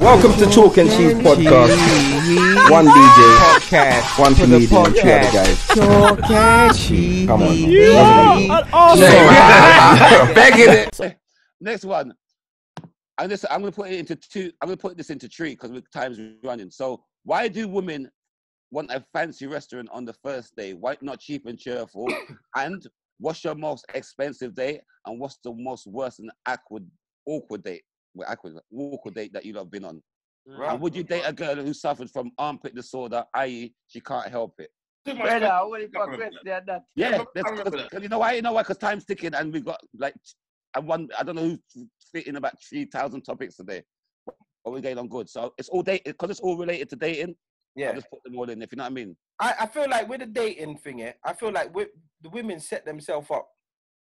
Welcome to Chalk and Cheese Podcast. One DJ, podcast. one For the comedian, two other guys. Chalk and cheese. Come on. Begging it. So, next one. I'm just I'm gonna put it into two. I'm gonna put this into three because we time's running. So why do women want a fancy restaurant on the first day? Why not cheap and cheerful? and what's your most expensive date? And what's the most worst and awkward awkward date? Well, awkward awkward date that you have been on? Mm. And would you date a girl who suffered from armpit disorder, i.e., she can't help it? Brother, what is for question that? Yeah, remember- that's, I remember 'cause- that. 'cause you know why? You know why? Because time's ticking, and we've got like I one. I don't know who's fitting about three thousand topics today, but we're getting on good. So it's all date because it's all related to dating. Yeah, I'll just put them all in. If you know what I mean. I, I feel like with the dating thing, yeah, I feel like wi- the women set themselves up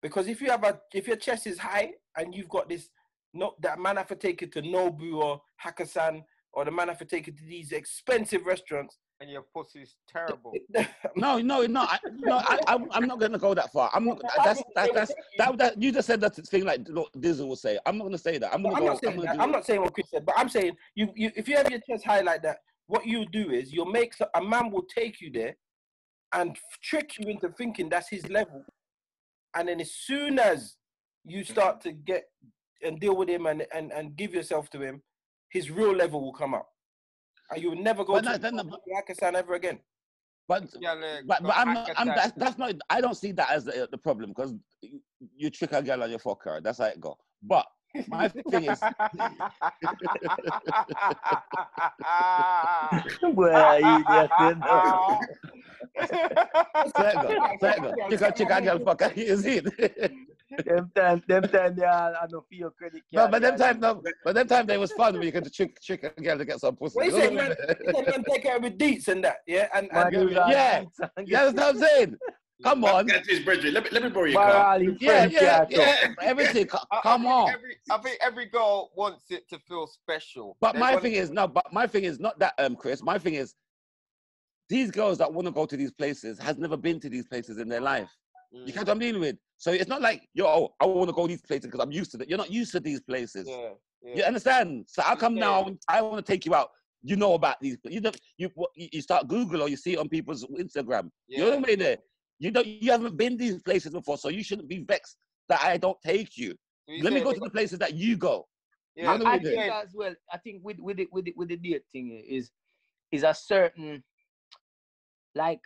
because if you have a if your chest is high and you've got this no that man have to take it to Nobu or Hakkasan or the man have to take it to these expensive restaurants. And your pussy's terrible. No, no, no. I, no, I, I'm, I'm not going to go that far. I'm not. That's that, that's that, that. You just said that thing like what Dizzle will say. I'm not going to say that. I'm going I'm go. not saying I'm, that. gonna do I'm not saying what Chris said, but I'm saying you, you if you have your chest high like that, what you do is you'll make a man will take you there and trick you into thinking that's his level, and then as soon as you start to get and deal with him and and, and give yourself to him, his real level will come up, and you will never go But to no, then Hakkasan ever again. But Yeah, look, But, but I'm, not, I'm that's, that's not. I don't see that as the, the problem because you, you trick a girl on your fuck her. That's how it go. But my thing is, Boy, you just you know. so it go, so it go. Trick a, girl fuck her. You see it? Them time, them time they all I know for your credit no, but them time, no, but them time they was fun when you could trick trick a girl to get some pussy. What you You know say, what I man? You say, take care with deets and that, yeah, and, Man, and you got Yeah. beats and You understand what I'm saying? Come on. Catch his brethren. Let me, let me borrow your Bar car. Yeah, French yeah, yeah, yeah. Everything. co- I- I Come on. Every, I think every girl wants it to feel special. But They my thing is no. But my thing is not that, um, Chris. My thing is these girls that want to go to these places has never been to these places in their life. You Mm, catch what I'm dealing with? So it's not like yo, oh, I want to go these places because I'm used to it. You're not used to these places. yeah, yeah. You understand? So how come now I want to take you out? You know about these. You don't. You you start Google or you see it on people's Instagram. You know what I mean? There. You don't. You haven't been these places before, so you shouldn't be vexed that I don't take you. You Let me go to the places that you go. Yeah, I I think as well. I think with with the, with the, with the date thing is is a certain like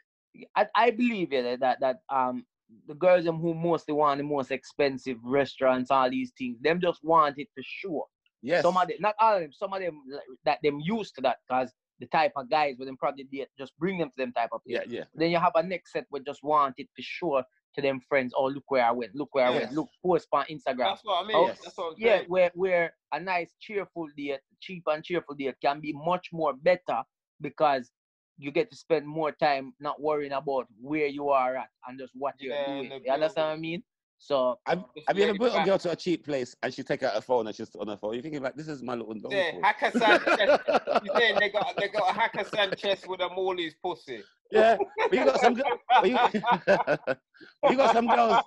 I, I believe yeah, that that um the girls them who mostly want the most expensive restaurants, all these things, them just want it for sure. Yes. Some of them, not all of them, some of them like, that them used to that because the type of guys with them probably date just bring them to them type of place. yeah. Yeah. Then you have a next set where just want it for sure to them friends. Oh, look where I went. Look where I went. Look, post on Instagram. That's what I mean. Oh, That's what I'm Yeah, saying. where where a nice cheerful date, cheap and cheerful date can be much more better because you get to spend more time not worrying about where you are at and just what you're Yeah, doing. the You understand what I mean? So I've, Just have you ever laid brought a girl to a cheap place and she take out her phone and she's on her phone? You're thinking like, this is my little Yeah, downfall. Hakkasan chest. You saying they got they got a Hakkasan chest with a Morley's pussy. Yeah, but you got some. girl- you, you got some girls.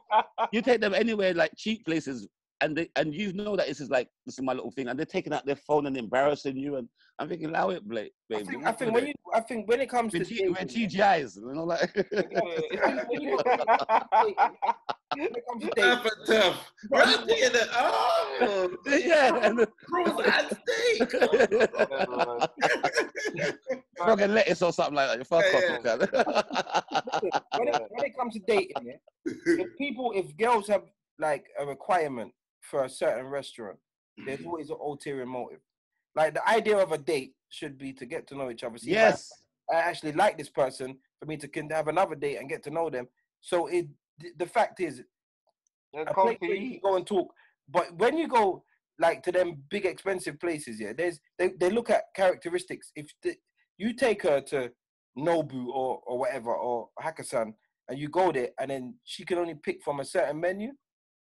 You take them anywhere like cheap places, and they and you know that this is like this is my little thing, and they're taking out their phone and embarrassing you, and I'm thinking, allow it, Blake, I baby. think, I think when you, I think when it comes to we're, G, we're dating, TGIs, you know, like. when it comes to dating, Tough and tough. Right there, the, oh, yeah, and cruise and steak. fucking lettuce or something like that. Fuck Yeah, off, you when it, when it comes to dating, yeah, if people, if girls have like a requirement for a certain restaurant, there's mm-hmm. always an ulterior motive. Like the idea of a date should be to get to know each other. See, if I- yes. I actually like this person for me to can have another date and get to know them. So it, th- the fact is, a place where you go and talk. But when you go like to them big expensive places, yeah, there's they, they look at characteristics. If the, you take her to Nobu or or whatever or Hakkasan and you go there and then she can only pick from a certain menu,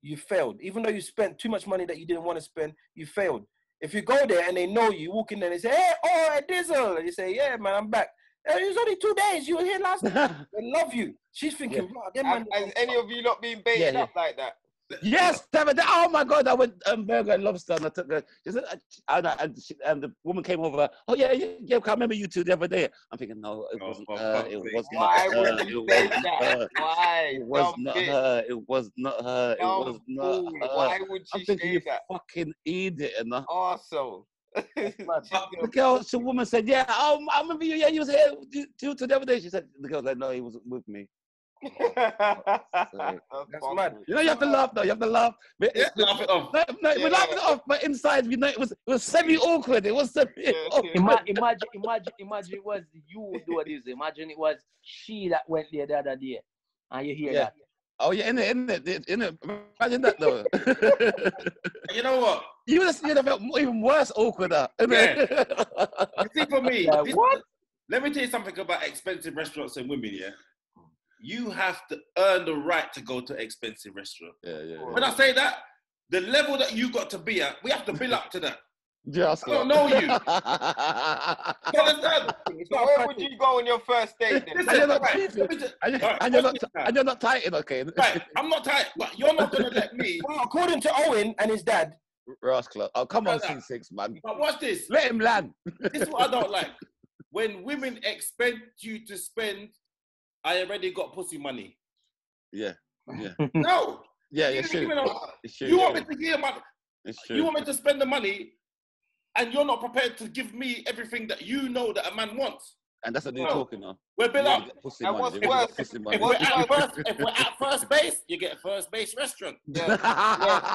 you failed. Even though you spent too much money that you didn't want to spend, you failed. If you go there and they know you, you walk in there and they say, "Hey, oh, Dizzle," and you say, "Yeah, man, I'm back." "Eh, It was only two days. You were here last. Night. they love you. She's thinking, "Wow, them man." Has, has any of you not been baited Yeah, yeah. up like that? Yes, seven. Oh my God! I went um, burger and lobster, and I took her. She said, uh, and, I- and, she, and the woman came over. Oh yeah, yeah, yeah. I remember you two the other day. I'm thinking, no, it Oh, wasn't oh, her. It was not Why her. would It was not her. Why? It was not her. It was not her. It was Dumb not her. Why would I'm thinking say you that? fucking idiot. And uh, the, Also. the girl, the woman said, "Yeah, oh, I remember you. Yeah, you was here you- two to the other day." She said, "The girl was like, no, he wasn't with me." That's mad. You know, you have to laugh though. You have to laugh. But Yeah, laugh it off. No, no, Yeah. we're laughing it off, but inside, you know, it was it was semi awkward. It was semi awkward. Ima- imagine, imagine, imagine it was you doing this. Imagine it was she that went there the other day, and you hear Yeah. that. Oh yeah, in it, in it, in it. Imagine that though. You know what? you would have you'd have felt even worse awkwarder. innit? You see, for me, Like, this- what? let me tell you something about expensive restaurants and women. Yeah, you have to earn the right to go to expensive restaurant. yeah, yeah. yeah. When I say that, the level that you got to be at, we have to build up to that. Just I don't know you. and You understand? So where would you go on your first date then? Listen, you're not right, cheating. let you're, Alright, and you're not this and you're not tighting, okay? Right, I'm not tight, but you're not gonna let me. Well, according to Owen and his dad, Rascal. Oh come on, Ceesix, man. But watch this. Let him land. This is what I don't like. When women expect you to spend, I already got pussy money. Yeah, Yeah. No, yeah, you, it's true. you It's true. you want me to give my, It's true. you want me to spend the money, and you're not prepared to give me everything that you know that a man wants. And that's what they're No. talking of. We're built up. Pussy And money. what's They worse- pussy If we're, at worse- first, if we're at first base, you get a first base restaurant. Yeah,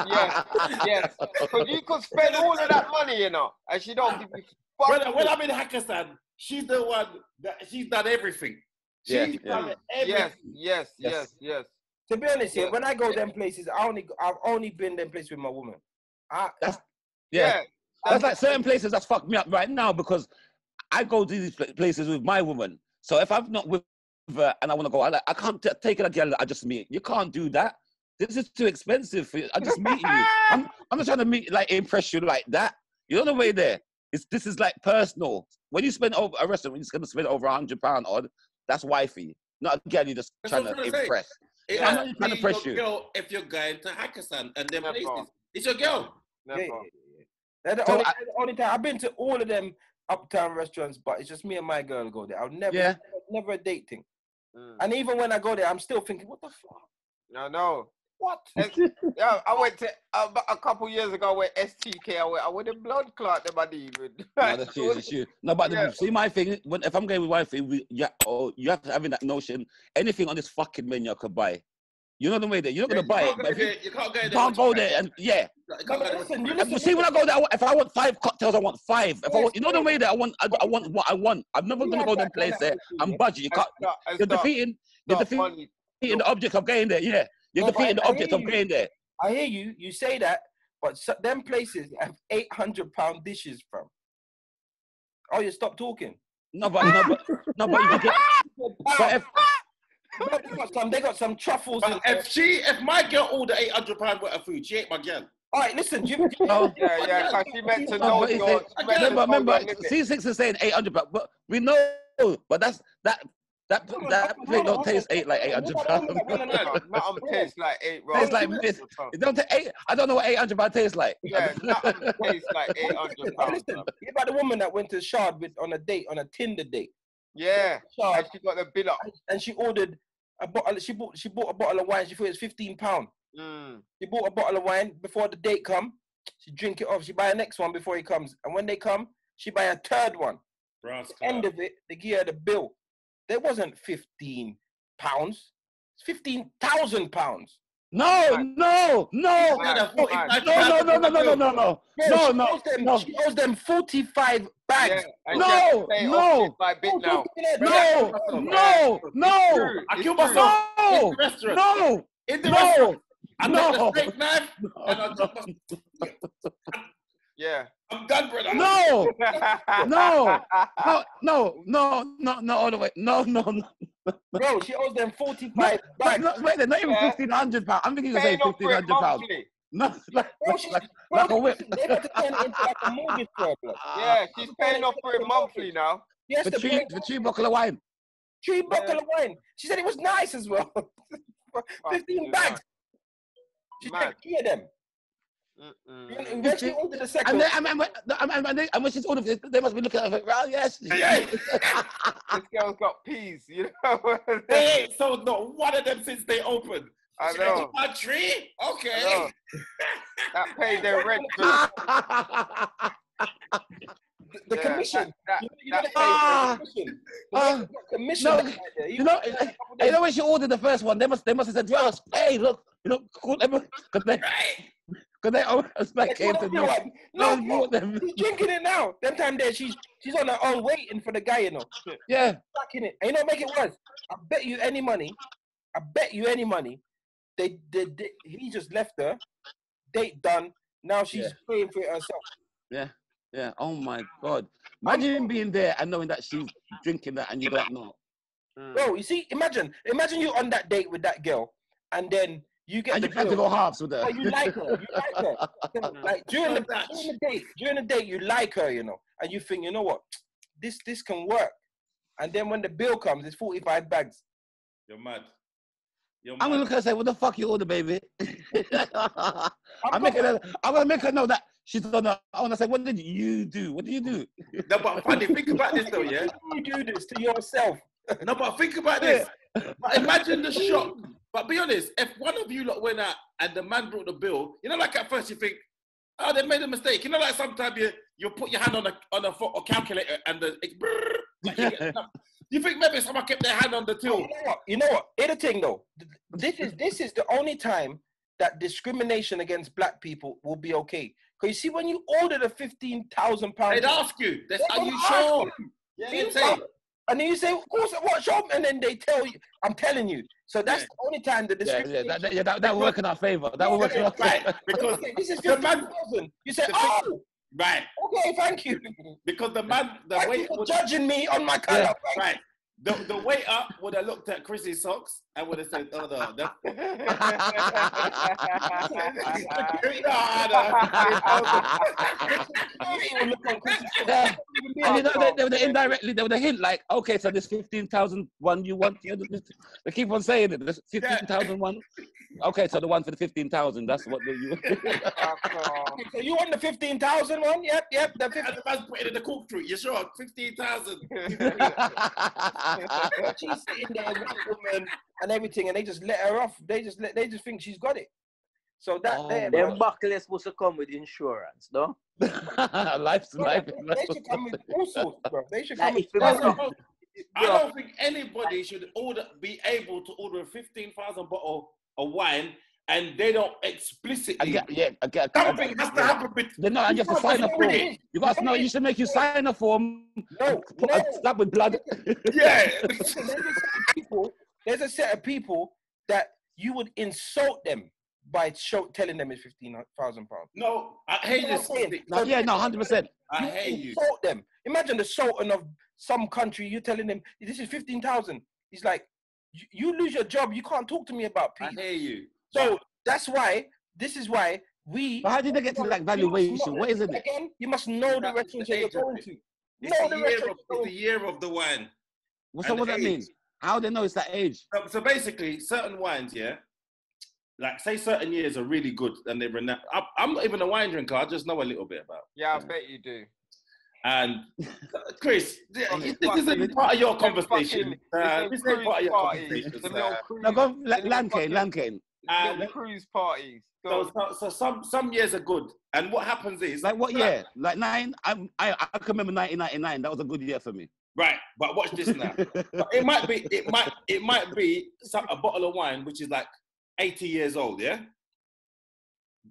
yeah, yes. Because you could spend all of that money, you know, and she don't give you When, when I'm in Hakkasan, she's the one that she's done everything. She's Yeah, yeah. everything. yes, yes, yes, Yes. yes. to be honest, here, Yeah. when I go them places, I only I've only been them places with my woman. I, That's- Yeah. Yeah. That's like certain places that's fucked me up right now because I go to these places with my woman. So if I'm not with her and I want to go, I, like, I can't t- take it a girl I just meet. You can't do that. This is too expensive for you. I just meet you. I'm, I'm not trying to meet like impress you like that. You know the way there. It's this is like personal. When you spend over a restaurant, you're just gonna spend over a hundred pound odd. That's wifey. Not a girl you just That's trying to I'm trying to say. impress. It I'm has not trying to be press your you. girl if you're going to Hakkasan and them Never. places. It's your girl. Never. yeah, yeah, yeah. That's the, So only, I, the only time I've been to all of them uptown restaurants, but it's just me and my girl go there. I'll never, Yeah. never, never a date thing. Mm. And even when I go there, I'm still thinking, what the fuck? No, no. What? Yeah, I went to uh, a couple years ago. with STK. I went. I went a blood clot. Them I did. No, that's true, that's true. No, but the- see, my thing, when, if I'm going with wifey, we, yeah, oh, you have to having that notion. Anything on this fucking menu I could buy. You know the way that you're not gonna You buy it, can't but go you, you can't go there. can't go your there and yeah. You can't No, go but there with listen, you If- friends. see, when I go there, I want- if I want five cocktails, I want five. If I want, you know the way that I want, I, I want what I want. I'm never gonna go that them place there. I'm attitude, budget. You can't. You're defeating. You're defeating funny. the object of going there. Yeah, you're No, but defeating the I object hear of you. there. I hear you. You say that, but so, them places have 800 pound dishes from. Oh, you stop talking. No, but no, but no, but you get. But if, they got some. They got some truffles. in But there. if she, if my girl order eight hundred pound worth of food, she ain't my girl. All right, listen, Jim. no, oh, Yeah, yeah. Cause she meant to No, know but it's your. like- she meant to remember, know remember. Ceesix is saying 800 pounds, but we know, but that's that that Hold on, that hold on, plate hold don't on, taste hold eight like 800 Hold on, hold on, pounds. hold on, hold on. Nothing tastes like eight Tastes rolls. like this. It don't take eight. I don't know what 800 pounds tastes like. Yeah, nothing tastes like eight hundred Hey, pounds. listen, man. you about the woman that went to Shard with on a date on a Tinder date. Yeah, Shard, and she got the bill up. and she ordered a bottle. She bought she bought a bottle of wine. She thought it was fifteen pound. Mm. She bought a bottle of wine before the date come. She drink it off. She buy a next one before he comes. And when they come, she buy a third one. Rascal. End of it, they give her the bill. There wasn't fifteen pounds. Fifteen thousand pounds. No, no, no, Yeah, that's what- Alright. it's no, like- no, no, no, no, no, no, no, Bro, no, she no, owes them, no. She owes them forty-five bags. Yeah, and No, she has to pay it off no. bit by bit now. don't do that. No, no, no, True, I it's killed true. myself in no, the restaurant. no, In the restaurant. no, I no. took the steak knife and I took my, Yeah. I'm done, brother. no, no, no, no, no, no, no, all the way. No, no, no. Bro, she owes them forty-five no, bags. no, wait, they're not even Yeah. fifteen hundred pounds. I'm thinking you say Paying off fifteen for it hundred pounds. No, like, Bro, she's, like, bro, like a whip. They got to turn it into like a mortgage problem. Yeah, she's paying off for it monthly now. Yes, for the three, for three bottle of wine. three bottle of wine. She said it was nice as well. Fifteen bags. She Man. take three of them. Mm-mm. And when she ordered the second, And then, and, and, and, and, and, they- and when she's ordering, it, they must be looking at her. like, Well, yes. This girl's got peas, you know. They ain't sold not one of them since they opened. I She know. My tree? Okay. I know. That paid their rent. bill. the, the Yeah, commission. that- you know, you know that- the Ah. commission. Ah. The way commission No, you know, you know when she ordered the first one, they must they must have said, "Ross, hey, look, you know, call them because they because they always back Like, came to do you me. want? No, No, you no, want them. she's drinking it now. Them time there, she's she's on her own waiting for the guy, you know, Yeah, fucking it. And you know, make it worse. I bet you any money. I bet you any money. They, they, they he just left her. Date done. Now she's Yeah. paying for it herself. yeah. Yeah. Oh my God! Imagine him being there and knowing that she's drinking that and you don't know. Mm. Bro, you see, imagine, imagine you on that date with that girl, and then you get And the you plan to go halves with her. Oh, you like her. You like her. like during the, That's- during the date, during the date, you like her, you know, and you think, you know what, this this can work. And then when the bill comes, it's forty five bags. You're mad. You're I'm gonna look at her and say, "What the fuck you order, baby?" I'm I'm making her. I'm gonna make her know that she's on her own. I say, "What did you do? What did you do?" No, but funny, think about this though, yeah? You do this to yourself. No, but think about this. But imagine the shock. But be honest, if one of you lot went out and the man brought the bill, you know, like at first you think, oh, they made a mistake. You know, like sometimes you you put your hand on a on a, a calculator and the it, like you, you think maybe someone kept their hand on the till. You know what? You know what? Here's the thing though. This is this is the only time that discrimination against black people will be okay. Because you see, when you order the fifteen thousand pounds, They'd ask you, They're are you sure? Yeah, Things they'd say, like- And then you say, of course, what shop? And then they tell you, I'm telling you. So that's Yeah. the only time the Yeah, yeah, that, that, yeah, that, that will work in our favor. That will work in our right, favor. because Okay, this is the fifteen man, thousand. You say, the oh, right, okay, thank you. because the man, the Thank way you for judging me on my Yeah, color. right, the the waiter would have looked at Chrissy's socks and would have said, oh no, that, Yeah. And you know, they, they would indirectly, they would hint like, okay, so this 15,000 one you want, yeah, this- they keep on saying it, this 15,000 one. Okay, so the one for the 15,000, that's what the, you. Okay, so you want the 15,000 one? Yep, yep, the 15. and the man's putting in the cook through. You sure? Fifteen thousand. She's sitting there, white woman and everything, and they just let her off. They just let, they just think she's got it. So that Oh, there, my bro, Them buckles supposed to come with insurance, no? Life's bro, life. they should come with all sorts, bro. They should Like come with if I don't, I don't think anybody should order be able to order a fifteen thousand bottle of wine and they don't I explicitly. get, yeah, I get. I Something get- has to happen. bet- Then no, and you have to can't sign a just form. it. You got to know. You should make you sign um, a form. No, Put no. a with blood. Yeah. There's a set of people. There's a set of people that you would insult them by show, telling them it's fifteen thousand pounds. No, I hate You know this. what I'm saying? No, yeah, no, hundred percent. I You hate you. insult them. Imagine the sultan of some country. You telling them this is fifteen thousand. He's like, you, you lose your job. You can't talk to me about I peace. hear you. So that's why. This is why we. But how did they get to like you valuation? What is it? Again, you must know the That's the restaurants you're going to. It's Know the the year of it's the year of the wine. So and what does that mean? How do they know it's that age? So, so basically, certain wines, yeah, like say certain years are really good and they're renowned. I'm, I'm not even a wine drinker. I just know a little bit about. Yeah, I bet you do. And Chris, this isn't part of your conversation. fucking- Uh, them this ain't cruise part of your conversation. them sir. little cruise- No, go them La- little Lancane, fucking- Lancane. And little cruise parties. so, so, so some some years are good. And what happens is Like what year? Like nine. I I I can remember 1999. That was a good year for me. Right, but watch this now. It might be it might it might be some, a bottle of wine which is like 80 years old, yeah?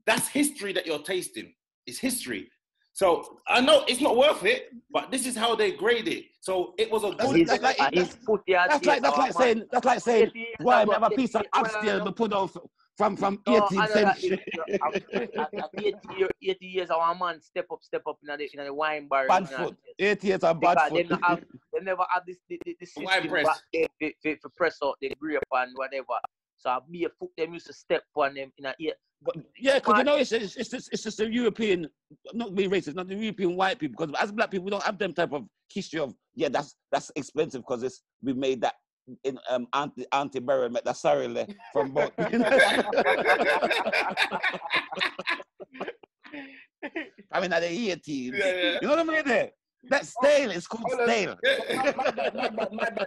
That's history that you're tasting. It's history. So I know it's not worth it, but this is how they grade it. So it was a good that's like- And his foot That's like that's oh, like saying that's like saying why I have a piece of oxtail but put on from from No, 18th I know that century. is- at- at 80 80 years, our man step up, step up in the, in the wine bar. Bad you know, foot. 80 years of bad they, foot. have, they never have this the, the, the Wine system press. back for, for, for press out the grape and whatever. So I be a foot them used to step on them in a ear. But yeah, because you know it's it's it's just, it's just a European, not being racist, not the European white people. Because as black people, we don't have them type of history of yeah, that's that's expensive because it's we made that in um anti anti Berry met the sorry le from both. I mean, at the 18s. Yeah, yeah. You know what I mean? There, that's stale. It's called Hold on. stale. my, my bad, my bad, my bad.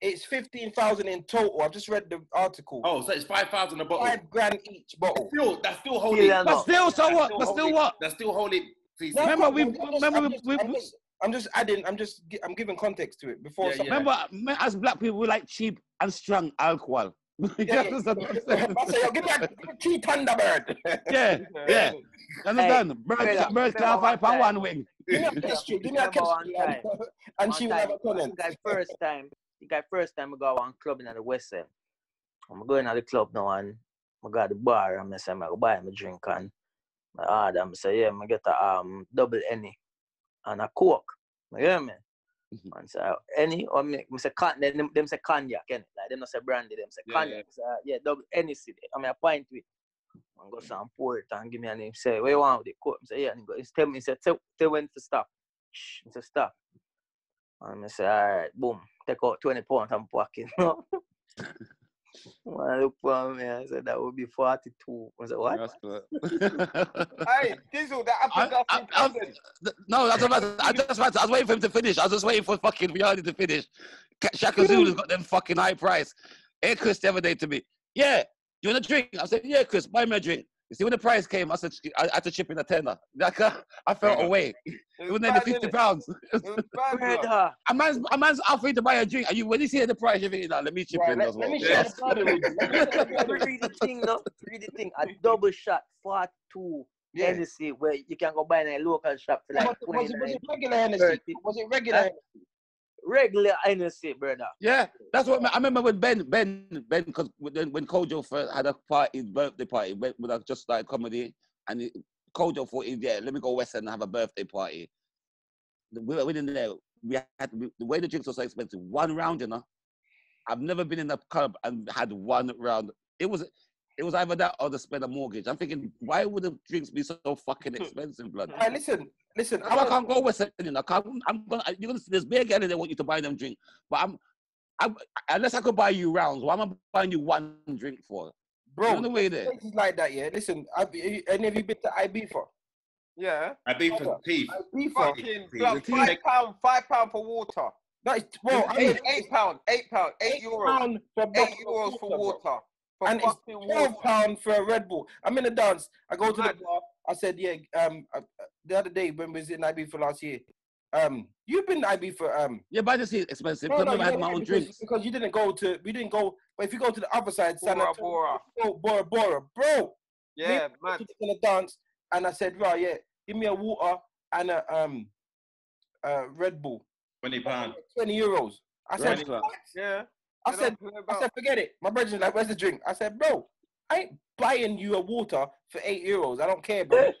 It's, it's fifteen thousand in total. I've just read the article. Oh, so it's five thousand a bottle. Five grand each bottle. Still, that's still holding. Yeah, But still, so That's what? still But still, what? That's still holding. See, see, No, Remember, we- remember, we- I'm just- adding. I'm just. I'm giving context to it before. Yeah, yeah. Remember, as black people, we like cheap and strong alcohol. Yeah, yeah. understand what I'm I saying? say, yo, give me a, give me three Thunderbird. Yeah, yeah. Understand? Birds, Hey, birds can't fight on hey. one wing. Give me a pastry. Give me a Remember one pastry. time. And she will time, have a I comment. think first time, I think I first time I go one club in the West End. I'm going to the club now and I got the bar and I say I go buy me drink and I order. I say yeah, I get a um double any and a coke. You hear me? Mhm. And say any or me, me say then them, them say cognac, innit? like them not say brandy, them say Yeah, cognac. Say, uh, yeah, double any city. I mean a pint with. And go some pour it and give me a name. Say, what you want with the coke? I say, yeah, and he go, tell me, he said, tell, tell when to stop. Shh, he said, stop. And I say, all right, boom, take out 20 pounds and pocket. when I look for me, I said, that would be 42. I said, what? Hey, Dizzle, that I- happens I- in I- prison. no, that's about. Ah, ah, ah, I just about. I was waiting for him to finish. I was just waiting for fucking Rihanna to finish. Ka- Shaka Zulu's got them fucking high price. Hey, Chris, the other day to me, yeah, you want a drink? I said, yeah, Chris, buy me a drink. You see, when the price came, I said, I I had to chip in a tenner. Like, uh, I felt Yeah. away. It It was was nearly 50 pounds. It was bad, bro. Brother, A man's, a man's offering to buy a drink. And you, when you see the price, you think, nah, let me chip Right, in let, as let well. me Yeah. share the with you. Let me share the garden with you. read the thing, no? Read the thing. A double shot, 42 Yeah. Hennessy, where you can go buy in a local shop for like Was it- was, it, was it regular Hennessy? Was it regular? Regular Hennessy, brother. Yeah, that's what I remember when Ben, Ben, Ben, because when, when Kojo first had a party, birthday party, when, I just started comedy, and it, Kojo thought, yeah, let me go West and have a birthday party. We were in there. We had the way the drinks were so expensive. One round, you know. I've never been in a club and had one round. It was, it was either that or to spend a mortgage. I'm thinking, why would the drinks be so fucking expensive, blood? Hey, listen, listen. That's why I can't go with End. You know, I can't, I'm gonna. You're gonna see there's big girl that want you to buy them drink, but I'm, I'm unless I could buy you rounds, why am I buying you one drink for? Bro, you on the way there. places like that, yeah. Listen, I, any of you been to Ibiza? Yeah. I beat for teeth. Ibiza? Fucking the blood, five pound, five pound for water. That is, well, I mean, eight, eight pound, eight pound, eight euros, pound for eight bottle euros for bro. water. For And it's fucking twelve water. pound for a Red Bull. I'm in a dance. I go to the bar. I said, yeah. Um, uh, the other day when we was in Ibiza last year. Um, you've been to Ibiza um. Yeah, but this is expensive. No, because no, I've you had didn't my own because, drinks. because you didn't go to. We didn't go. But if you go to the other side, San Bora, Antonio, Bora. oh, Bora Bora, bro. Yeah, we man. went to the dance, and I said, right, yeah, give me a water and a um, uh, Red Bull, Twenty pound. twenty euros. I said, what? Yeah. I They said, I said, forget it. My brother's like, where's the drink? I said, bro, I ain't buying you a water for eight euros. I don't care, bro.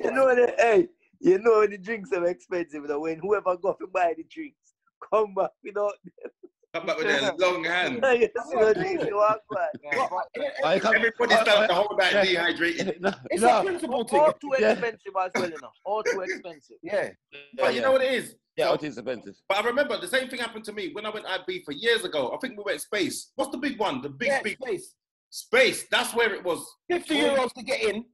You know the hey, you know when the drinks are expensive. Though when whoever go to buy the drinks, come back without Come back with their long hand. you see the drinks you walk back. Yeah, What? but- I can't- Everybody I- started I- to hold that yeah. dehydrated. no, It's no. a principle thing. All too Yeah. expensive as well, you know. All too expensive. Yeah. But you know what it is? Yeah, So- it is expensive. But I remember the same thing happened to me when I went Ibiza years ago. I think we went space. What's the big one? The big, yeah, big space. space. That's where it was. 50 euros to get in,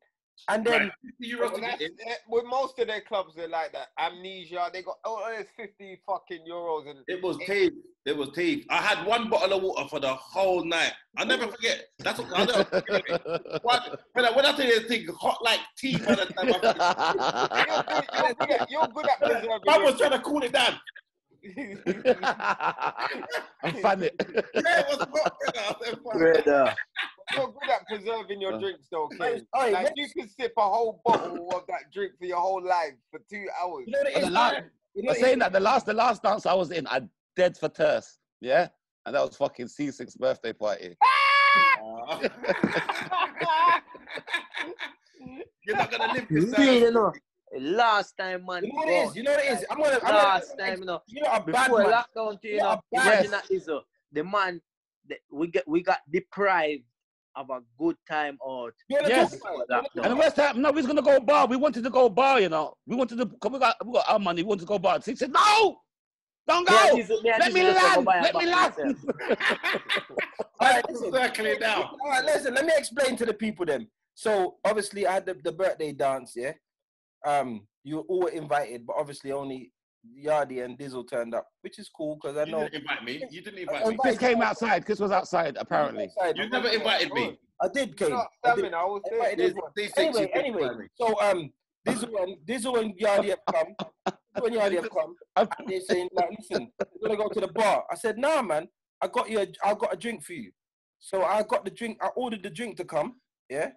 and then Right. 50 euros Well, to get that's- in. eh, with most of their clubs, they're like that. Amnesia, they got oh, there's 50 fucking euros. And It was teeth. It was teeth. I had one bottle of water for the whole night. I'll never forget. That's what I never forget it. What- When I, when I tell you this thing, hot like tea by the time I you're, good, you're, good at, you're good at preserving. I was trying to cool it down. I'm funny. Yeah, it was hot. brother. I said, fuck. Brother. You're good at preserving your drinks, though, Ken. Oi, Like let's- you can sip a whole bottle of that drink for your whole life for two hours. you know what it the last- You know I'm saying that the last the last dance I was in, I dead for thirst. Yeah? And that was fucking Ceesix birthday party. Ah! You're not gonna live this See, you know. Last time, man. You know what it is? You know what it is? I'm gonna. I'm gonna Last time, you know. you know, a bad Before man. lockdown, you Yeah, know. bad Imagine man. that is the man that we get we got deprived of a good time out. You wanna Yes. talk about it? Lockdown. And the West Ham, no, we was gonna go bar. We wanted to go bar, you know. We wanted to come. We got, we got our money. We wanted to go bar. So he said, "No, Don't go. Dizzle- me and Let me Dizzle land. Let me box land. myself. All right, listen. Circling now. All right, listen. Let me explain to the people then. So obviously, I had the, the birthday dance. Yeah. Um, you were all invited, but obviously only Yardie and Dizzle turned up, which is cool because I You know. didn't invite me. You didn't invite me. Chris came outside. Chris was outside, apparently. You never invited me. I did, Kane. I did. I was there. invited These, everyone. these things you Anyway, anyway. So um, Dizzle and Dizzle and Yardie have come. Dizzle and Yardie have come. And they're saying, like, listen, we're gonna go to the bar. I said, nah, man. I got you. A, I got a drink for you. So I got the drink. I ordered the drink to come. Yeah.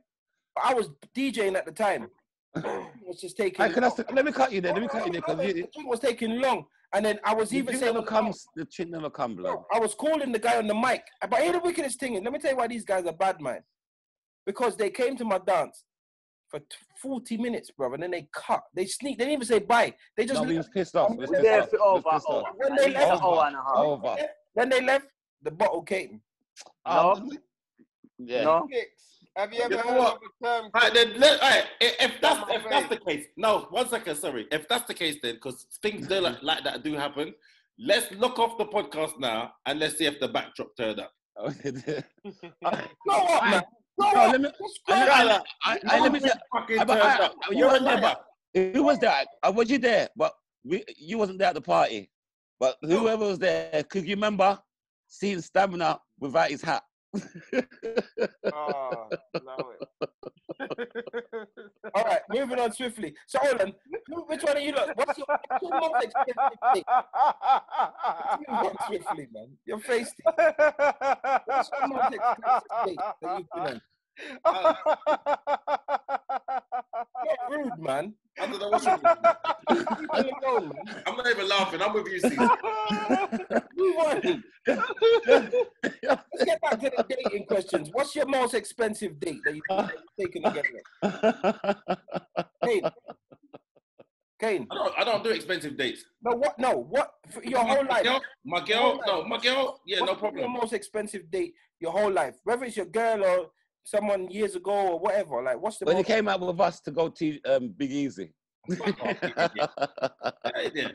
But I was DJing at the time. It was just taking. Hey, can I, long. st- let me cut you there. Let me cut you there because the drink was taking long, and then I was the even saying, never comes. The drink never come, blood. I was calling the guy on the mic. But here the wickedest thing is, let me tell you why these guys are bad, man. Because they came to my dance for t- 40 minutes, bro, and then they cut. They sneak. They didn't even say bye. They just No, we left. was pissed off. We was pissed off. for was over pissed hour. off. When they left- an hour and a half. Over. when they left, the bottle came. No. Um, yeah. No. Six. Have you You ever know heard what? of the term? Right then, let, all right, if, if that's Come on, if that's the case, no, one second, sorry. If that's the case, then because things do like, like that do happen, let's look off the podcast now and let's see if the backdrop turned up. Oh, no, No, what, man? No, No, let me- I. I, I, I, let me. Nothing fucking I- I- up. you You're a wasn't there, but who was there? I was you there, but we, you wasn't there at the party. But whoever was there, could you remember seeing Stamina without his hat? Oh, allow it. All right, moving on swiftly. So. Who- Which one are you? Look, what's your, what's your most expensive date? Move on swiftly, man. You're feisty. What's your most expensive date that you've been on? Uh, not rude, man. I don't know what's wrong with you. Leave me alone, man. I'm not even laughing. I'm with you, Steve. Move on. Let's get back to the dating questions. What's your most expensive date that you've taken together? Kane. Kane. I don't, I don't do expensive dates. No, what? No, what? For your whole life. girl, my girl, no, my girl, yeah, What's no problem. Your most expensive date your whole life, whether it's your girl or someone years ago or whatever. Like, what's the when he came out with us to go to um, Big Easy. Yeah, yeah.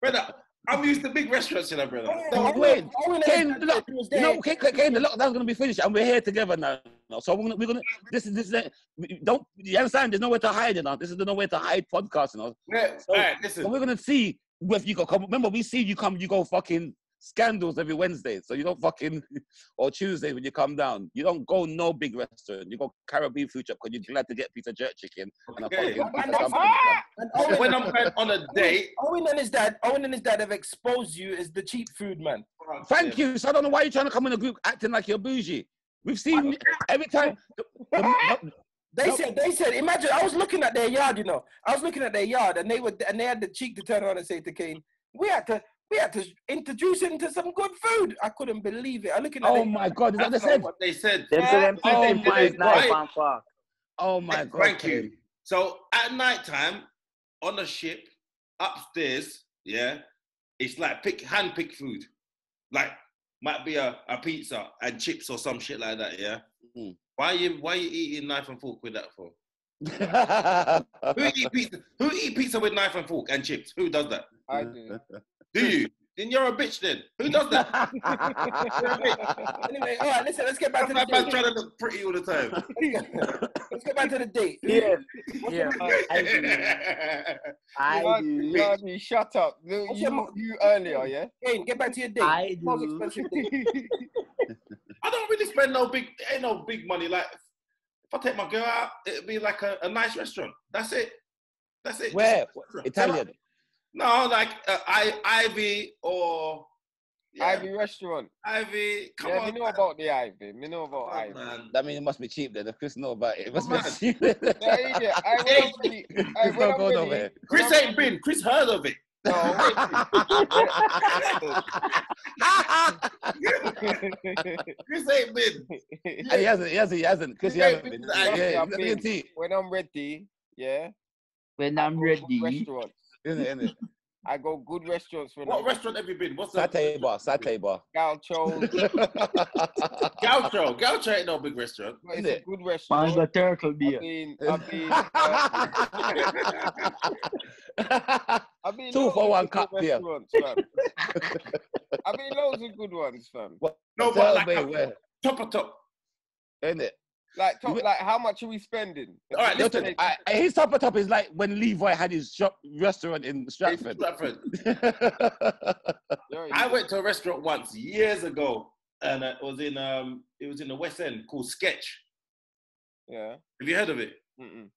Brother, I'm used to big restaurants, you know, brother. Oh, No, oh, wait. Kane, that- look, You know, Kane, Kane, the lockdown's gonna be finished, and we're here together now. So we're gonna, we're gonna. This is this is. we Don't you understand? There's nowhere to hide, you know. This is the nowhere to hide podcast, you know. Yeah, So- all right, So listen. we're gonna see if you go come. Remember, we see you come, you go fucking scandals every Wednesday. So you don't fucking or Tuesday when you come down. You don't go no big restaurant. You go Caribbean food shop because you're glad to get a piece of jerk chicken and a Okay. fucking piece And of. And Owen, when I'm going on a date, Owen and his dad, Owen and his dad have exposed you as the cheap food man. Thank you. So I don't know why you're trying to come in a group acting like you're bougie. We've seen every time. the- the- They Nope. said, they said, imagine, I was looking at their yard, you know, I was looking at their yard, and they were, and they had the cheek to turn around and say to Kane, we had to, we had to introduce him to some good food. I couldn't believe it. I looking at oh their- my God! Is that what they That's not said? what they said. Them say them Oh my God. and fork. Oh my God! Thank you. So at night time on a ship upstairs, yeah, it's like pick hand pick food. Like might be a, a pizza and chips or some shit like that, yeah. Mm. Why you why you eating knife and fork with that for? Who eat pizza? Who eat pizza with knife and fork and chips? Who does that? I do. Do you? then you're a bitch. Then who does that? Anyway, all right, listen, let's get back to That the man's date. trying to look pretty all the time. Let's get back to the date. Yeah, yeah. I do. I Yardie, do. Yardie, shut up. No, What's your You, mo- you earlier, yeah? Kane, get back to your date. I Most do. expensive date. I don't really spend no big, ain't no big money. Like if I take my girl out, it'd be like a, a nice restaurant. That's it. That's it. Where? Just- Italian. No, like uh, I Ivy or yeah, Ivy restaurant. Ivy. Come yeah, on, me know man. about the Ivy. Me know about Come on, Ivy. man. That means it must be cheap then. If Chris know about it, it must Man. be cheap. Yeah, idiot. I when I'm. I, Chris don't I'm go ready. nowhere. Chris ain't been. Chris heard of it. No, Chris ain't been. he hasn't. He hasn't. He hasn't. Chris, he hasn't been. I- Yeah, I've look been- at T. when I'm ready, yeah. When I I'm ready. Good restaurants. Isn't it? Isn't it? I go good restaurants when What I'm restaurant have you been? What's the Satay bar. Satay bar. Gaucho's. Gaucho. Gaucho ain't no big restaurant. but Is it's a good Man restaurant. got turtle I've beer. been, I've been, uh, I've been been Two for one good cup beer. restaurants, fam. I mean, loads of good ones, fam. No, Tell but me like where, top of top. ain't it? Like, top, like, how much are we spending? All right, Listen, listen. I, I, his top of top is like when Levi had his shop restaurant in Stratford. Stratford. I went to a restaurant once years ago, and it was in um, it was in the West End called Sketch. Yeah. Have you heard of it? Mm-mm.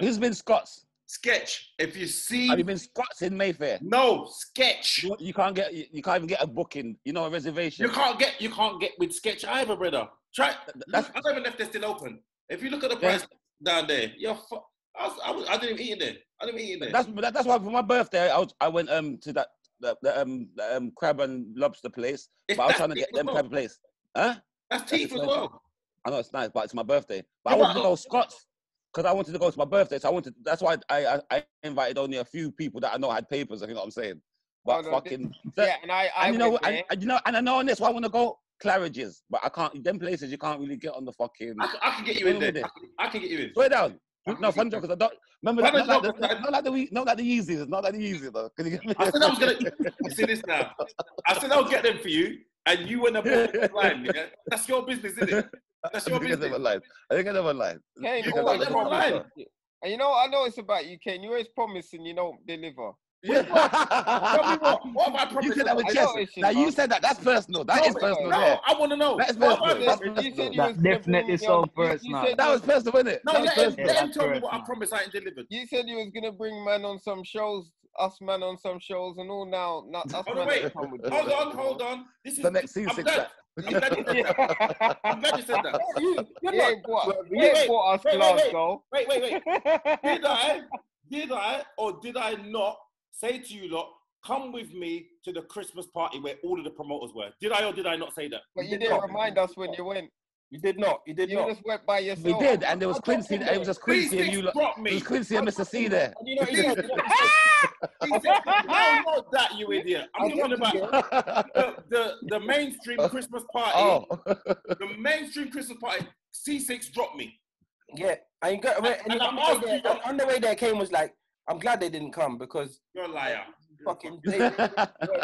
Who's been Scots? Sketch. If you see, Have you been Scots in Mayfair? no Sketch. You, you can't get you, you can't even get a booking. You know a reservation. You can't get you can't get with Sketch either, brother. Try. that's- I don't even know if they're still open. If you look at the Yeah. price down there, you're. Fu- I, was, I, was, I didn't even eat in there. I didn't even eat in there. That's that, that's why for my birthday I was I went um to that the, the um the, um crab and lobster place, It's but I was trying to get them as type of place. Huh? That's teeth as well. I know it's nice, but it's my birthday. But Yeah, I wanted but- to go Scots because I wanted to go to my birthday. So I wanted. That's why I, I I invited only a few people that I know had papers. If you know what I'm saying. But Oh, no, fucking Yeah, and I, I and you know and, and you know and I know on this one I want to go Claridge's, but I can't. Them places you can't really get on the fucking. I, can- I can get you in there. Wait a I can, I can get you in. Swear down. No, fun get joke. 'cause I don't remember. Fun That, not, like the, man. not like the we- not like the Yeezys. Not like the Yeezys though. Can you get me? I said I was gonna see this now. I said I'll get them for you, and you went above the line. nigga. That's your business, isn't it? That's your think I never business. lied. I think I never lied. Kane, You got always that one promise. And you know what I notice about you, Ken. You always promise and you don't deliver. Tell me what, what have I You promised? said that with I chest. Now you said that. That's personal. That No, is personal. No, Yeah. I want to know. That is What have I personal. done? That's You said personal. you That's definitely so me you- you personal. said That was personal, wasn't it? No, That let him, personal. let him That's tell me what I promised I ain't delivered. You said you was gonna bring man on some shows, us man on some shows, and all now, not us Hold man wait. ain't come with Hold on, hold on. This is The next I'm glad. I'm glad you said that. I'm glad you said that. You, you're He not. ain't bought, Well, he wait, ain't wait, bought us wait, wait, wait. Glasgow. Wait, wait, wait. Did I, did I, or did I not say to you lot, come with me to the Christmas party where all of the promoters were? Did I or did I not say that? But you did didn't not. remind us when you went. You did not. You did You not. You just went by yourself. We did, and there was I Quincy. don't It was just Quincy and you. lot- brought It me. was Quincy and Mr. C there. And you know, you you know what he said? He said, no, not that, you idiot. I'm talking about the, the, the mainstream oh. Christmas party. oh, The mainstream Christmas party, Ceesix dropped me. Yeah, and you got and, And you I'm on, the way asking there, on, on the way there, Kane was like, "I'm glad they didn't come because You're a liar. fucking." They, I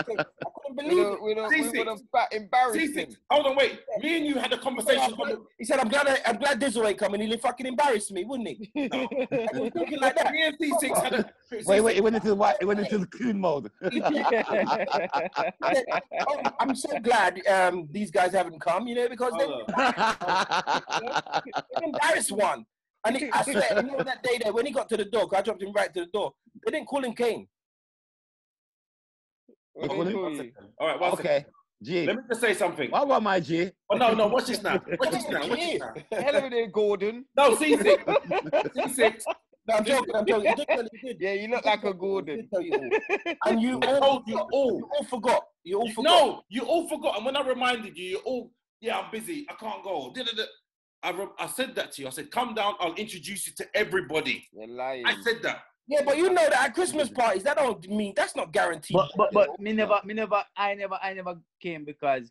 couldn't We believe would it. we would we would have embarrassed him. Hold on, wait. Me and you had a conversation. on He said, "I'm glad. I, I'm glad Dizzle ain't coming. He'll fucking embarrass me, wouldn't he?" He was thinking like that. Me and Ceesix had a. wait, wait. It went into the white. It went into the coon mode. I said, "Oh, I'm so glad um, these guys haven't come, you know, because they, Hold they embarrassed one. And he, I swear, you know that day there when he got to the door, 'cause I dropped him right to the door. They didn't call him Kane. What did What he did- call you? All right, one second. okay, G. Let me just say something. What about my G? Oh, no, no, watch this now. Watch this now. Watch this now. Hello there, Gordon. No, Ceesix. Ceesix. No, I'm joking. I'm joking. He did tell you, he did. Yeah, you look like a tell you, he Gordon. did you all. And you I all, you you all. all forgot. You all forgot. No, you all forgot. And when I reminded you, you all, yeah, I'm busy. I can't go. Da-da-da. I, re- I said that to you. I said, come down. I'll introduce you to everybody. You're lying. I said that. Yeah, but you know that at Christmas parties, that don't mean that's not guaranteed. But but but me never me never I never I never came because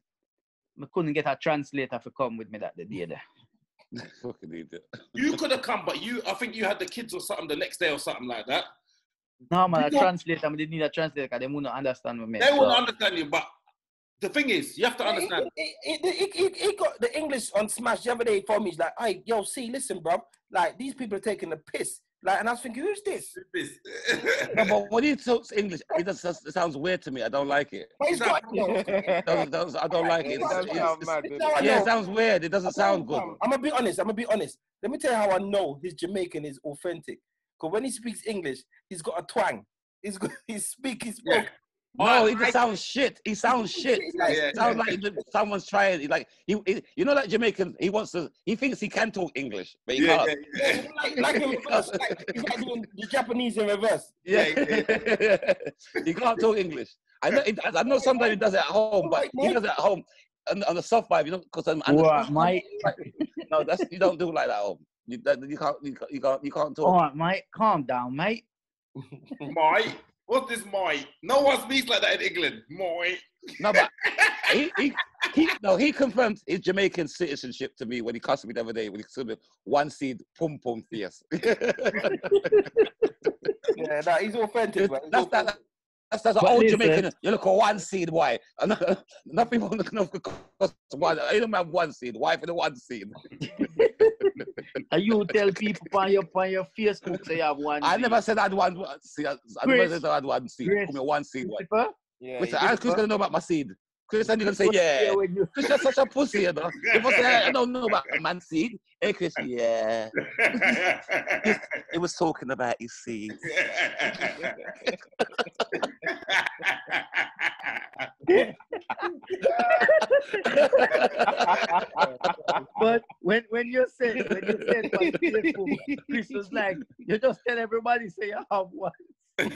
I couldn't get a translator to come with me that the day there. Fucking idiot. You could have come, but you, I think you had the kids or something the next day or something like that. No man, a You don't- translator, I didn't need a translator because they wouldn't understand me. They so- won't understand you, but the thing is, you have to understand. He, he, he, he, he got the English on Smash the other day for me. He's like, hey, yo, see, listen, bro. Like, these people are taking the piss. Like, and I was thinking, who's this? No, but when he talks English, it just it sounds weird to me. I don't like it. But he's got, It doesn't- doesn't- I don't like it. It's- it's- it's- yeah, it sounds weird. It doesn't sound good. I'm gonna be honest. I'm gonna be honest. Let me tell you how I know his Jamaican is authentic. Because when he speaks English, he's got a twang. He's got he's speak. He's Yeah. Spoke. No, he just sounds shit. He sounds shit. Like, Yeah. It sounds like someone's trying. Like he, he- you know, like Jamaican. He wants to. He thinks he can talk English, but he Yeah, can't. yeah, yeah. like, like in reverse. Like, he's like doing the Japanese in reverse. Yeah, he can't talk English. I know. I know. Sometimes he does it at home, but he does it at home on, on the soft vibe. You know, because I'm. What, mate? No, that's you don't do it like that at home. You, that, you can't. You can't. You can't, you can't talk. All right, mate, calm down, mate. My, what's this my? No one speaks like that in England. Moy. No, but he, he, he, no, he confirmed his Jamaican citizenship to me when he cussed me the other day when he said one seed pum pum fierce. Yeah, no, he's authentic. man. He's That's that. Authentic. That's, that's an old listen. Jamaican. You look at one seed, why? Enough people look enough one. You don't have one seed. Why for the one seed? And you tell people on your on your Facebook say you have one. Seed. I seed. never said I had one seed. I I never said I had one seed. Chris. Call me one seed. Why? Yeah, Which. I Chris gonna know about my seed. Chris and you gonna say yeah. when you Chris, you're such a pussy, you know. If I say I don't know about man seed, hey Chris, yeah. He was talking about his seed. But when when you said when you said on Chris was like, you just tell everybody say you have one.